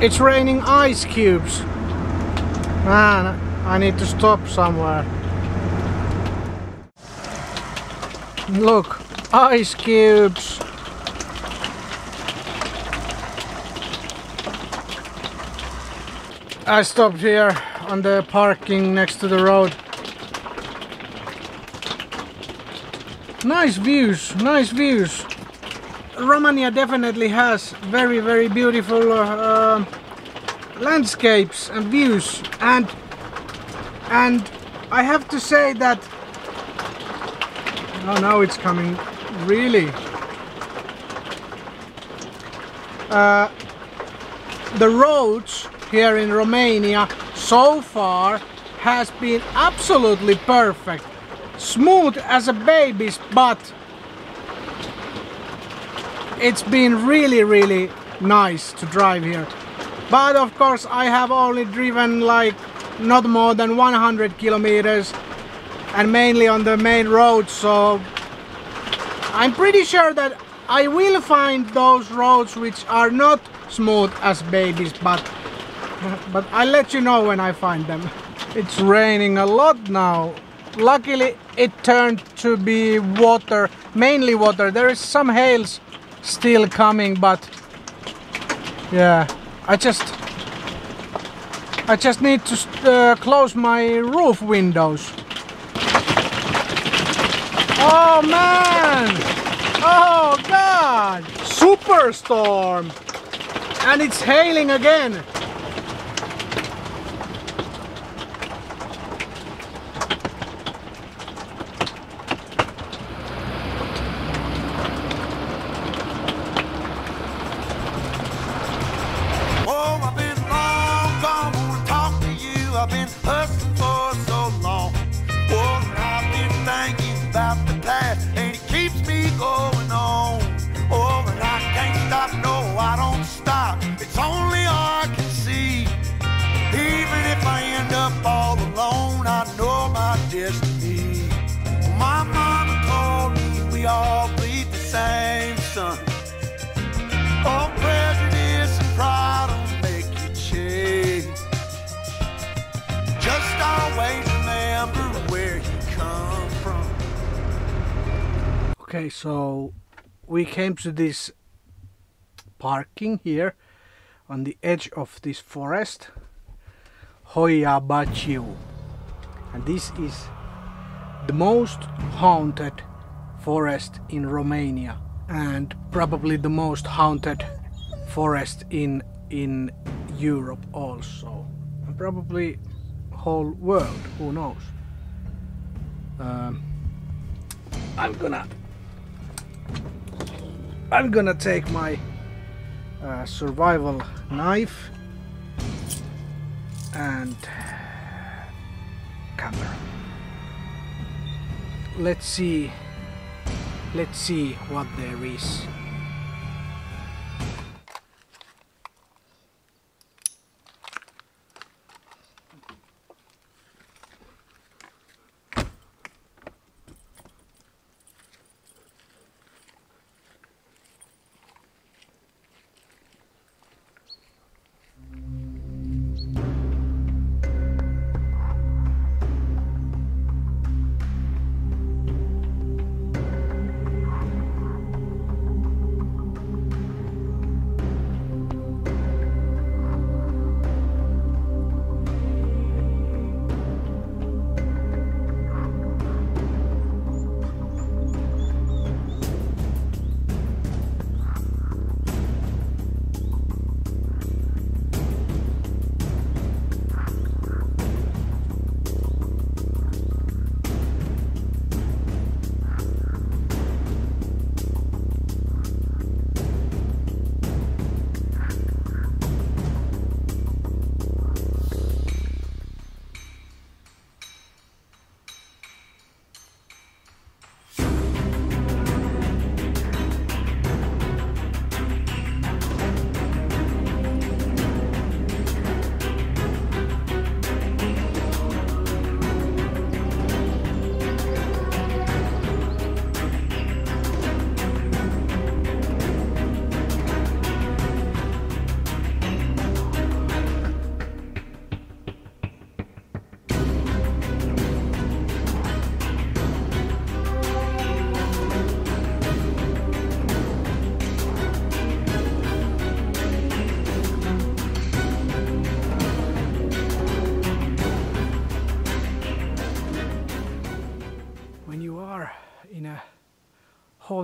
It's raining ice cubes. Man, I need to stop somewhere. Look, ice cubes. I stopped here on the parking next to the road. Nice views, nice views. Romania definitely has very, very beautiful uh, uh, landscapes and views, and and I have to say that. Oh, now it's coming. Really. Uh, the roads here in Romania so far has been absolutely perfect. Smooth as a baby's butt. It's been really really nice to drive here. But of course I have only driven like not more than 100 kilometers and mainly on the main roads so I'm pretty sure that I will find those roads which are not smooth as babies but but I'll let you know when I find them. It's raining a lot now. Luckily it turned to be water, mainly water. There is some hails still coming but yeah, I just I just need to uh, close my roof windows. Oh man! Oh god! Superstorm! And it's hailing again. Okay, so we came to this parking here on the edge of this forest, Hoia Baciu. And this is the most haunted forest in Romania and probably the most haunted forest in in Europe also and probably whole world who knows um, I'm gonna I'm gonna take my uh, survival knife and camera. Let's see. Let's see what there is.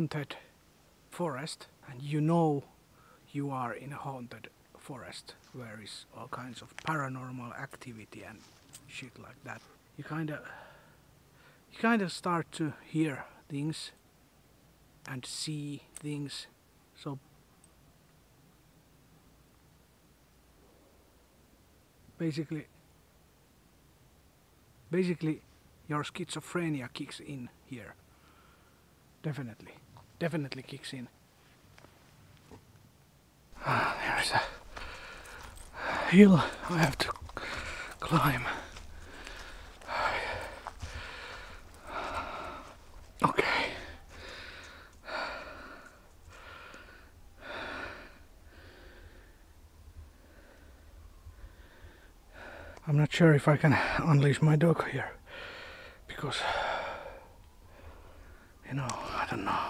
Haunted forest and you know you are in a haunted forest where is all kinds of paranormal activity and shit like that. You kind of you kind of start to hear things and see things. So basically basically your schizophrenia kicks in here. Definitely definitely kicks in. Ah, there's a hill I have to climb. Okay. I'm not sure if I can unleash my dog here because you know I don't know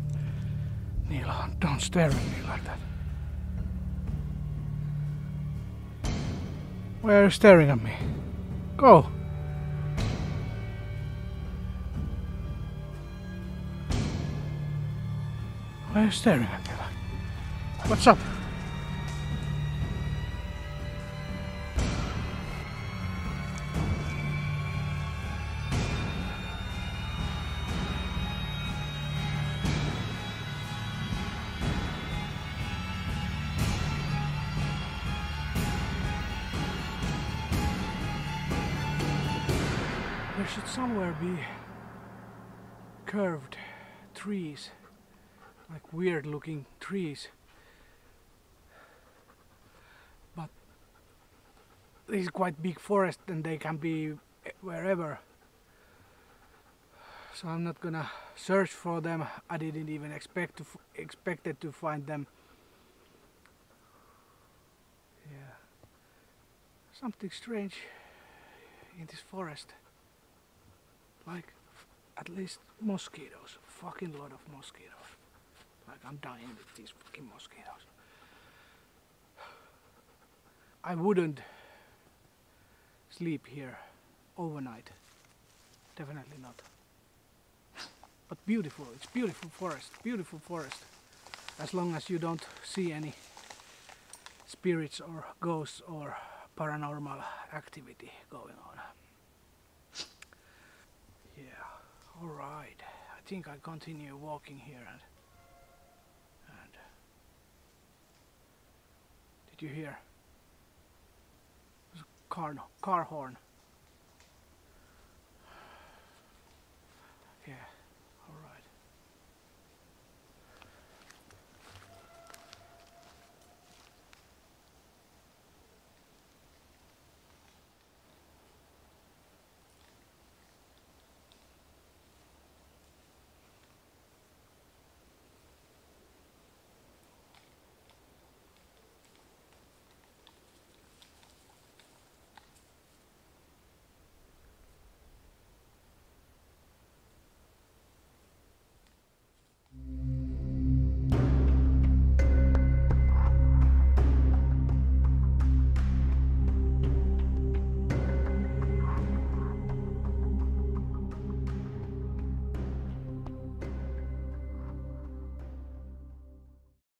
Don't stare at me like that. Why are you staring at me? Go! Why are you staring at me like What's up? There should somewhere be curved trees, like weird looking trees. But this is quite big forest and they can be wherever. So I'm not gonna search for them. I didn't even expect to expected to find them. Yeah, something strange in this forest like at least mosquitoes, fucking lot of mosquitoes. Like I'm dying with these fucking mosquitoes. I wouldn't sleep here overnight. Definitely not. But beautiful, it's beautiful forest, beautiful forest. As long as you don't see any spirits or ghosts or paranormal activity going on. Alright, I think I continue walking here and, and did you hear? A car, car horn.